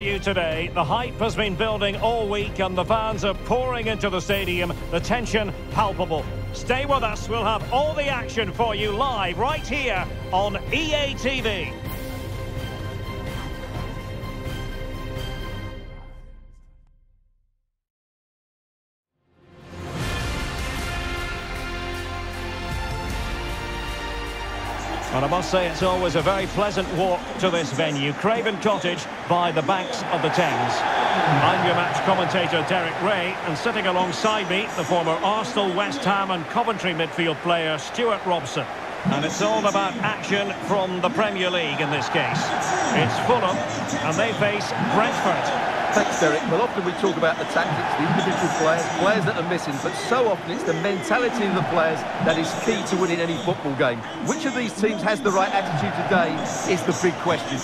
you today. The hype has been building all week and the fans are pouring into the stadium. The tension palpable. Stay with us. We'll have all the action for you live right here on EA TV. I must say it's always a very pleasant walk to this venue, Craven Cottage, by the banks of the Thames. I'm your match commentator Derek Ray, and sitting alongside me, the former Arsenal, West Ham and Coventry midfield player Stuart Robson. And it's all about action from the Premier League in this case. It's Fulham, and they face Brentford. Thanks, Derek. Well, often we talk about the tactics, the individual players, players that are missing, but so often it's the mentality of the players that is key to winning any football game. Which of these teams has the right attitude today is the big question.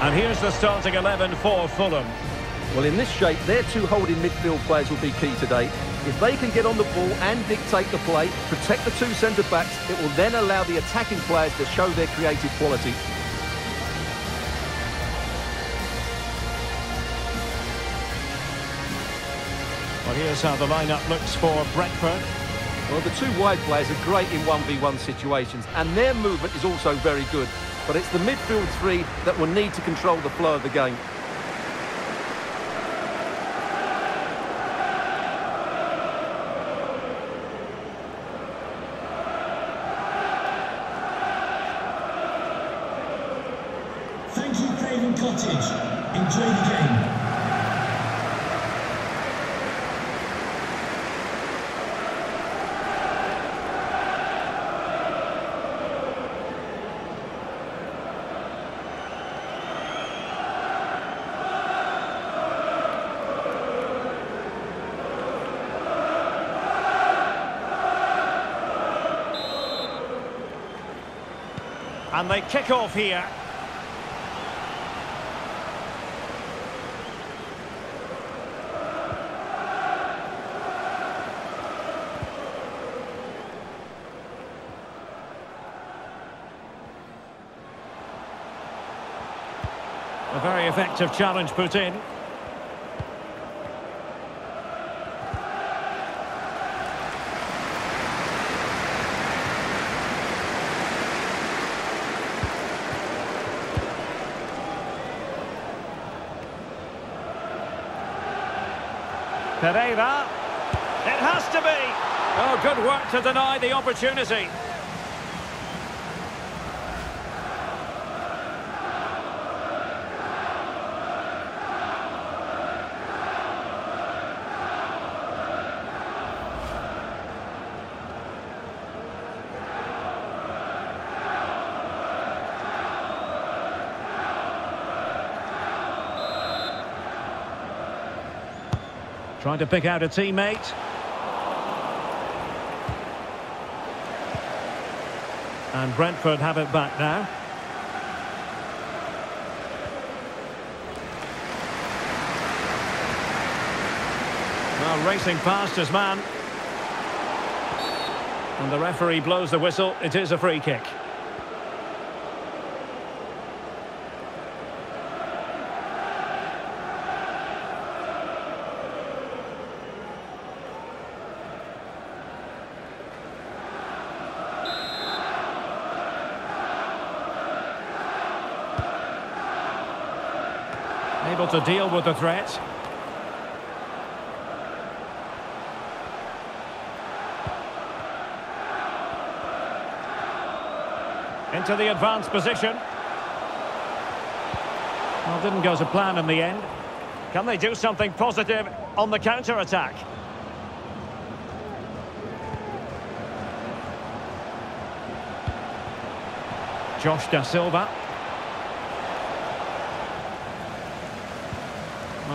And here's the starting 11 for Fulham. Well, in this shape, their two holding midfield players will be key today. If they can get on the ball and dictate the play, protect the two centre-backs, it will then allow the attacking players to show their creative quality. Well, here's how the lineup looks for Brentford. Well, the two wide players are great in 1v1 situations, and their movement is also very good. But it's the midfield three that will need to control the flow of the game. And they kick off here. A very effective challenge put in. Pereira. It has to be. Oh, good work to deny the opportunity. Trying to pick out a teammate. And Brentford have it back now. Well, racing past his man. And the referee blows the whistle. It is a free kick. Able to deal with the threat. Into the advanced position. Well, didn't go to plan in the end. Can they do something positive on the counter-attack? Josh Dasilva.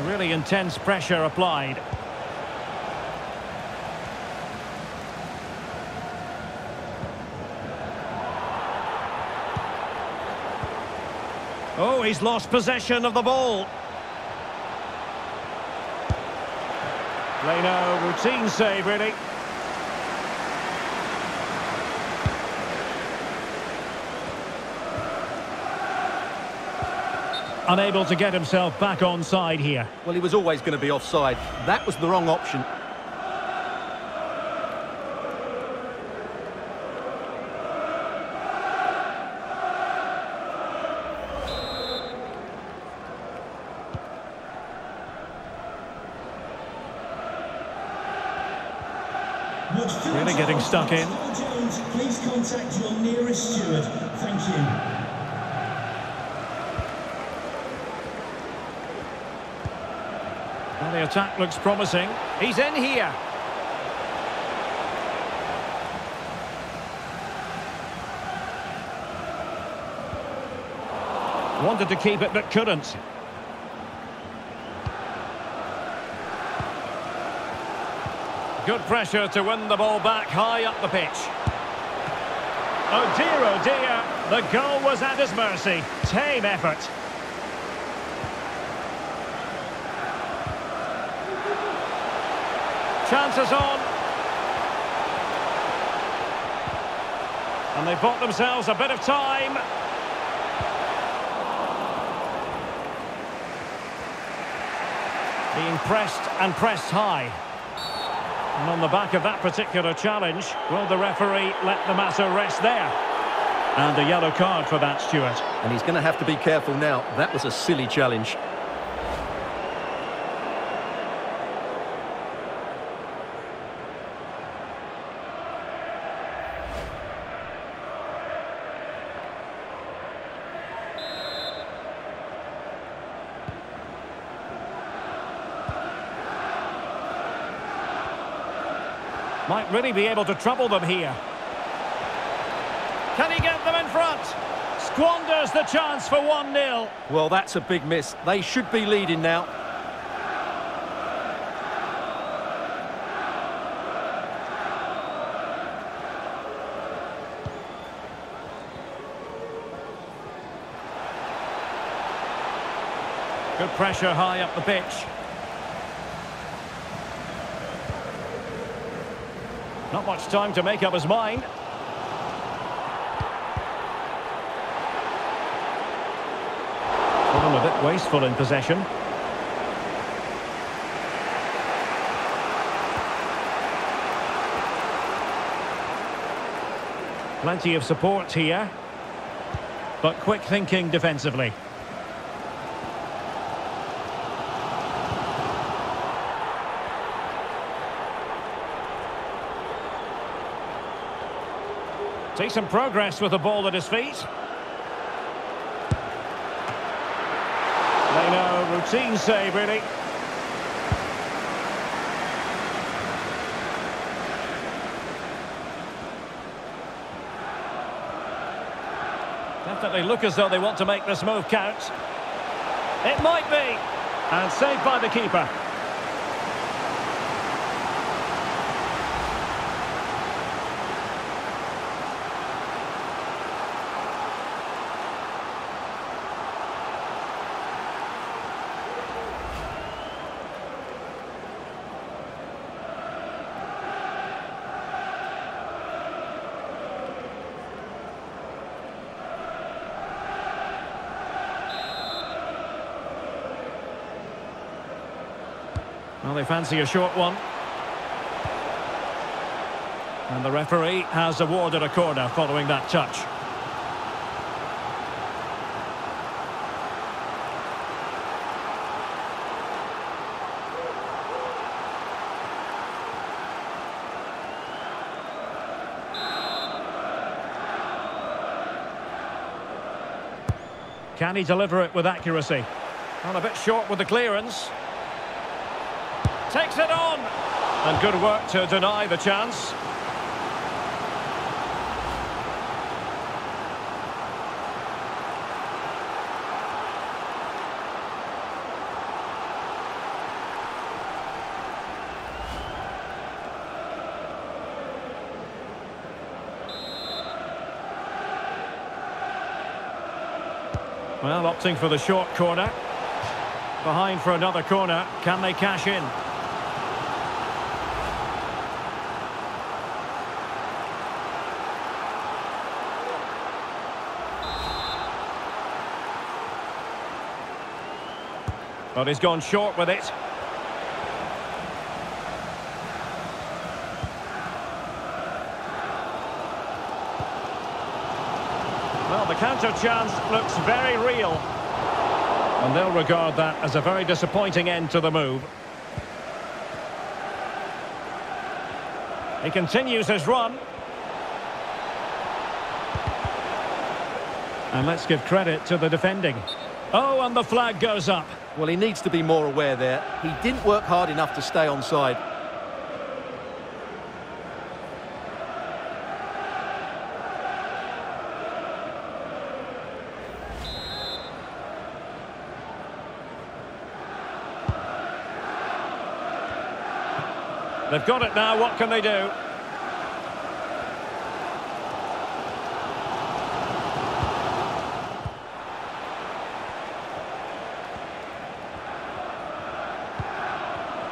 Really intense pressure applied. Oh, he's lost possession of the ball. Leno, routine save, really. Unable to get himself back on side here. Well, he was always going to be offside. That was the wrong option. Really getting stuck in. Please contact your nearest steward. Thank you. The attack looks promising. He's in here. Wanted to keep it, but couldn't. Good pressure to win the ball back high up the pitch. Oh dear, oh dear. The goal was at his mercy. Tame effort. Chances on. And they bought themselves a bit of time. Being pressed and pressed high. And on the back of that particular challenge, will the referee let the matter rest there? And a yellow card for that, Stuart. And he's going to have to be careful now. That was a silly challenge. Might really be able to trouble them here. Can he get them in front? Squanders the chance for 1-0. Well, that's a big miss. They should be leading now. Good pressure high up the pitch. Not much time to make up his mind. Fulham a bit wasteful in possession. Plenty of support here. But quick thinking defensively. Decent progress with the ball at his feet. Leno, routine save, really. Definitely look as though they want to make this move count. It might be. And saved by the keeper. They fancy a short one. And the referee has awarded a corner following that touch. Can he deliver it with accuracy? Well, a bit short with the clearance. Takes it on. And good work to deny the chance. Well, opting for the short corner. Behind for another corner. Can they cash in? But he's gone short with it. Well, the counter chance looks very real. And they'll regard that as a very disappointing end to the move. He continues his run. And let's give credit to the defending. Oh, and the flag goes up. Well, he needs to be more aware there. He didn't work hard enough to stay onside. They've got it now, what can they do?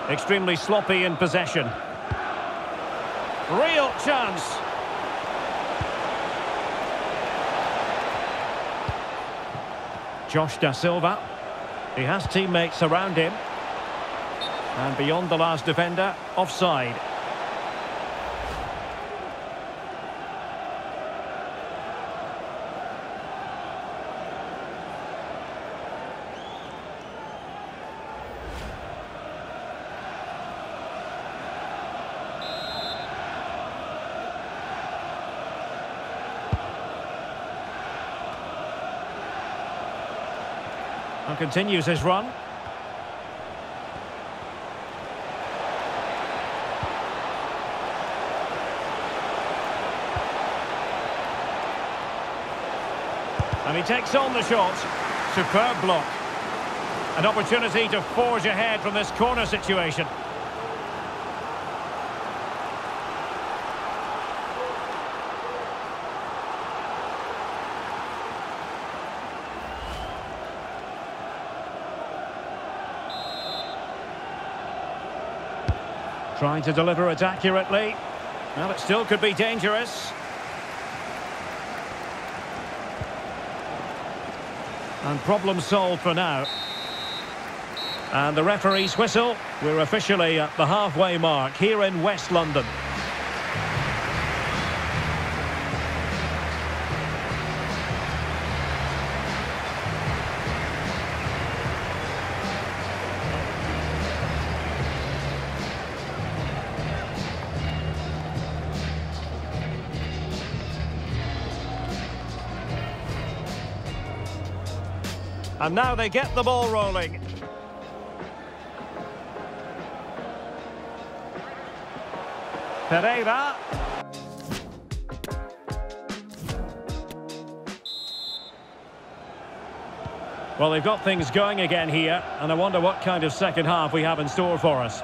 Extremely sloppy in possession. Real chance. Josh Dasilva. He has teammates around him. And beyond the last defender, offside. Continues his run. And he takes on the shot. Superb block. An opportunity to forge ahead from this corner situation. Trying to deliver it accurately. Well, it still could be dangerous. And problem solved for now. And the referee's whistle. We're officially at the halfway mark here in West London. And now they get the ball rolling. Pereira. Well, they've got things going again here, and I wonder what kind of second half we have in store for us.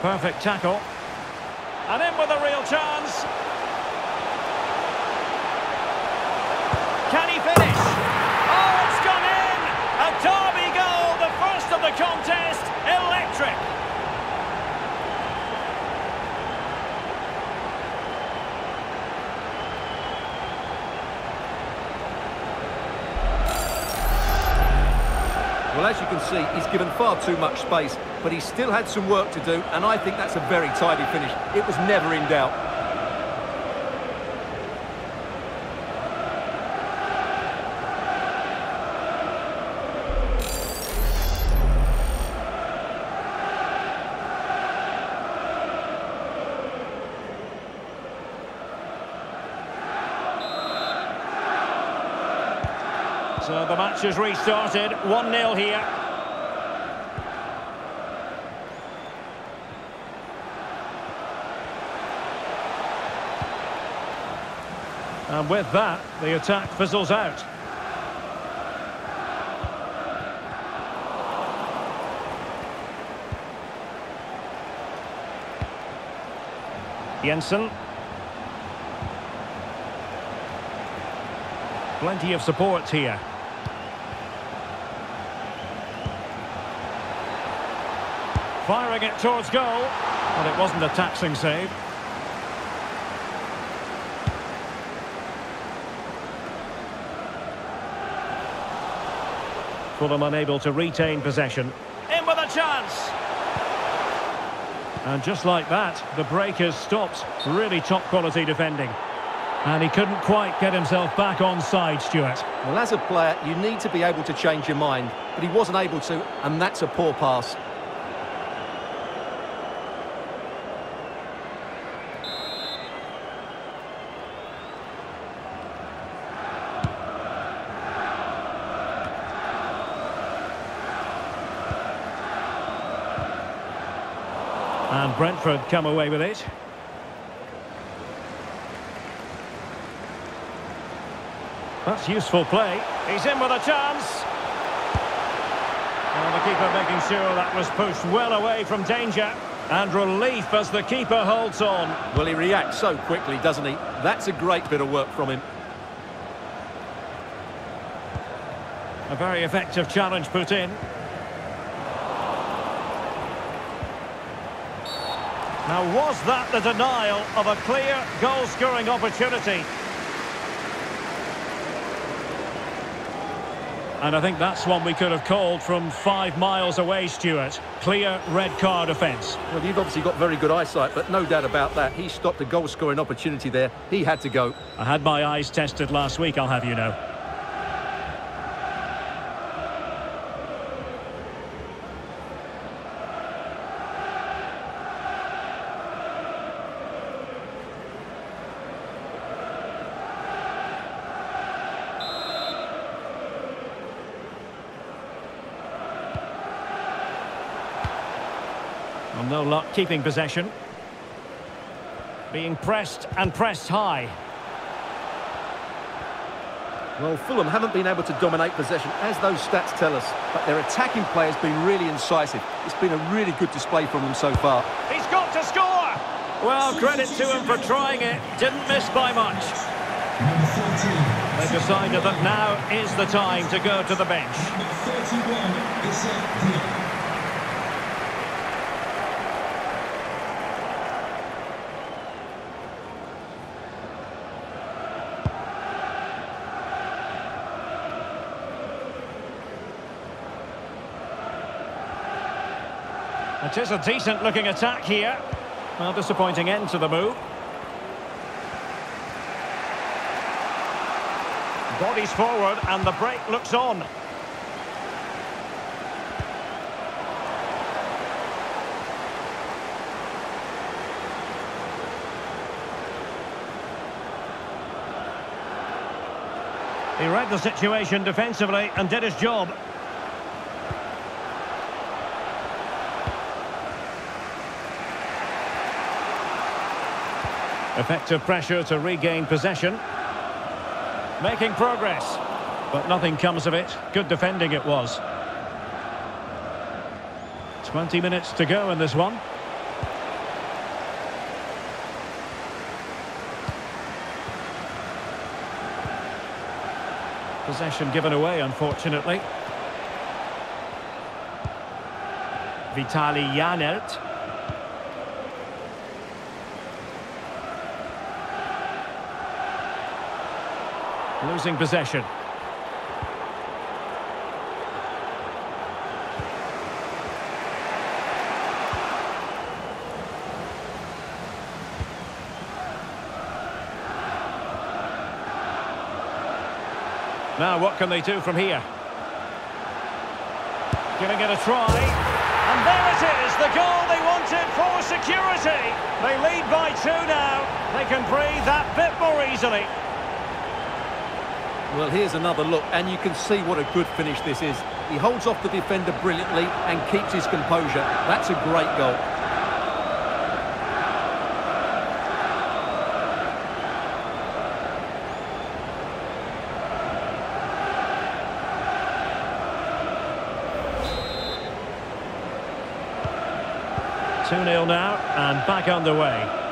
Perfect tackle. And in with a real chance. Can he finish? Oh, it's gone in! A derby goal, the first of the contest. Electric. Well, as you can see, he's given far too much space, but he still had some work to do, and I think that's a very tidy finish. It was never in doubt. So the match has restarted. 1-0 here. And with that, the attack fizzles out. Jensen. Plenty of support here. firing it towards goal, but it wasn't a taxing save. Fulham unable to retain possession. In with a chance! And just like that, the break stopped. Really top-quality defending. And he couldn't quite get himself back on side, Stuart. Well, as a player, you need to be able to change your mind, but he wasn't able to, and that's a poor pass. Brentford come away with it. That's useful play. He's in with a chance. And the keeper making sure that was pushed well away from danger. And relief as the keeper holds on. Well, he reacts so quickly, doesn't he? That's a great bit of work from him. A very effective challenge put in. Now, was that the denial of a clear goal-scoring opportunity? And I think that's one we could have called from five miles away, Stuart. Clear red card offence. Well, you've obviously got very good eyesight, but no doubt about that. He stopped a goal-scoring opportunity there. He had to go. I had my eyes tested last week, I'll have you know. Well, no luck keeping possession. Being pressed and pressed high. Well, Fulham haven't been able to dominate possession, as those stats tell us, but their attacking play has been really incisive. It's been a really good display from them so far. He's got to score! Well, credit to him for trying it. Didn't miss by much. They've decided that now is the time to go to the bench. It is a decent looking attack here. Well, disappointing end to the move. Bodies forward and the break looks on. He read the situation defensively and did his job. Effective pressure to regain possession. Making progress. But nothing comes of it. Good defending it was. 20 minutes to go in this one. Possession given away, unfortunately. Vitali Janelt. Losing possession. Now, what can they do from here? Giving it a try. And there it is, the goal they wanted for security. They lead by two now. They can breathe that bit more easily. Well, here's another look, and you can see what a good finish this is. He holds off the defender brilliantly and keeps his composure. That's a great goal. Two 0 now, and back underway.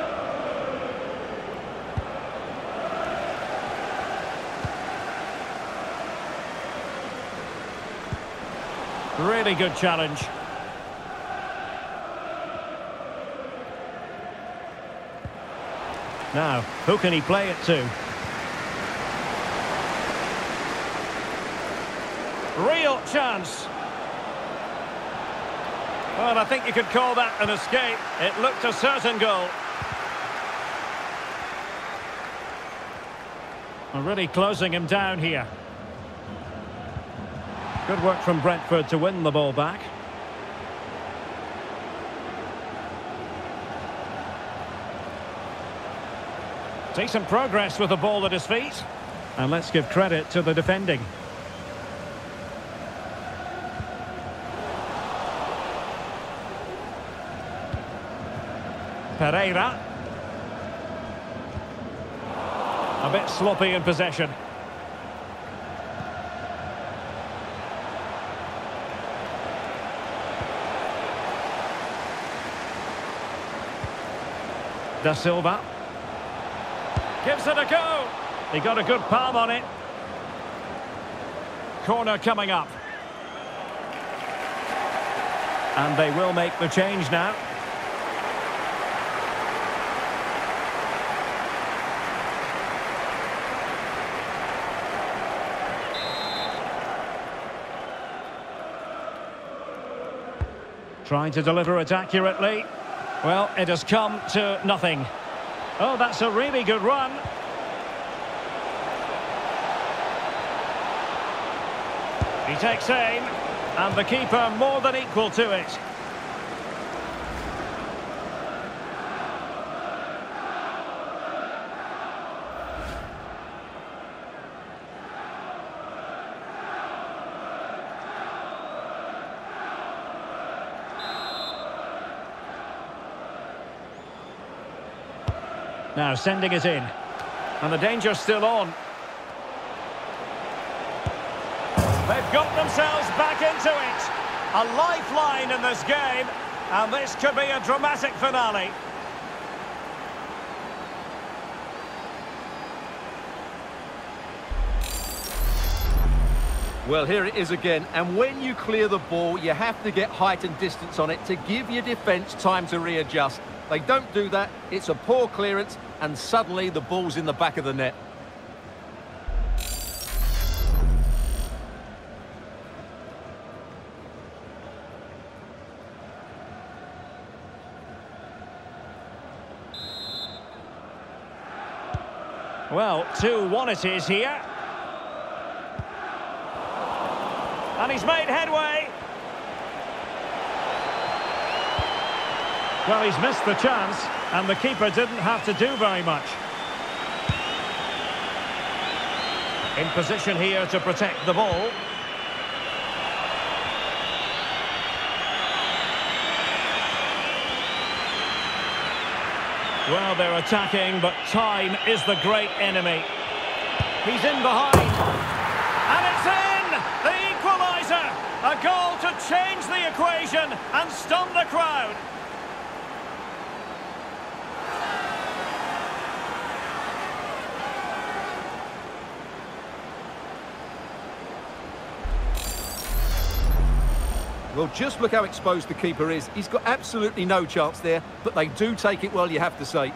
Really good challenge. Now, who can he play it to? Real chance. Well, I think you could call that an escape. It looked a certain goal. Already closing him down here. Good work from Brentford to win the ball back. Decent progress with the ball at his feet. And let's give credit to the defending. Pereira. A bit sloppy in possession. Dasilva. Gives it a go. He got a good palm on it. Corner coming up. And they will make the change now. Trying to deliver it accurately. Well, it has come to nothing. Oh, that's a really good run. He takes aim, and the keeper more than equal to it. Now sending it in. And the danger's still on. They've got themselves back into it. A lifeline in this game. And this could be a dramatic finale. Well, here it is again, and when you clear the ball, you have to get height and distance on it to give your defence time to readjust. They don't do that, it's a poor clearance, and suddenly the ball's in the back of the net. Well, 2-1 it is here. And he's made headway. Well, he's missed the chance, and the keeper didn't have to do very much. In position here to protect the ball. Well, they're attacking, but time is the great enemy. He's in behind. And it's in! The equaliser! A goal to change the equation and stun the crowd. Well, just look how exposed the keeper is. He's got absolutely no chance there, but they do take it well, you have to say.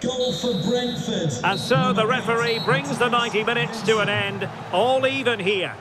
Goal for Brentford. And so the referee brings the 90 minutes to an end. All even here.